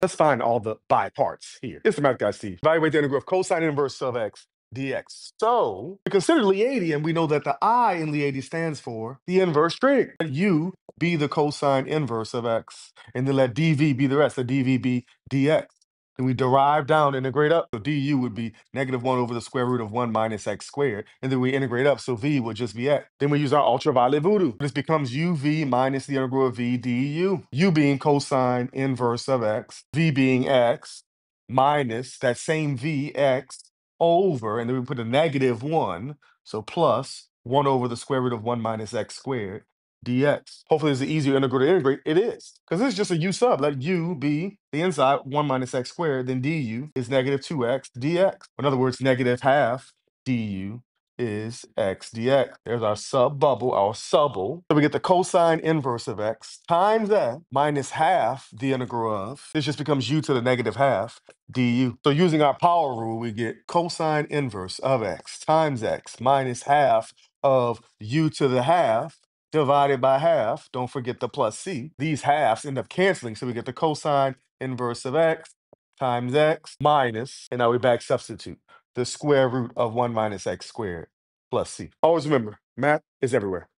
Let's find all the by parts here. It's the math guy, Steve. Evaluate the integral of cosine inverse of x dx. So we consider LIATE, and we know that the I in LIATE stands for the inverse trig. Let u be the cosine inverse of x, and then let dv be the rest. Let dv be dx. Then we derive down, integrate up. So du would be negative 1 over the square root of 1 minus x squared. And then we integrate up, so v would just be x. Then we use our ultraviolet voodoo. This becomes uv minus the integral of v du. u being cosine inverse of x, v being x, minus that same v x over, and then we put a negative 1, so plus 1 over the square root of 1 minus x squared dx. Hopefully it's an easier integral to integrate. It is, because it's just a u sub. Let u be the inside, 1 minus x squared, then du is negative 2x dx. In other words, negative half du is x dx. There's our sub bubble, our subble. So we get the cosine inverse of x times that minus half the integral of. This just becomes u to the negative half du. So using our power rule, we get cosine inverse of x times x minus half of u to the half divided by half. Don't forget the plus c. These halves end up canceling, so we get the cosine inverse of x times x minus, and now we back substitute the square root of 1 minus x squared plus c. Always remember, math is everywhere.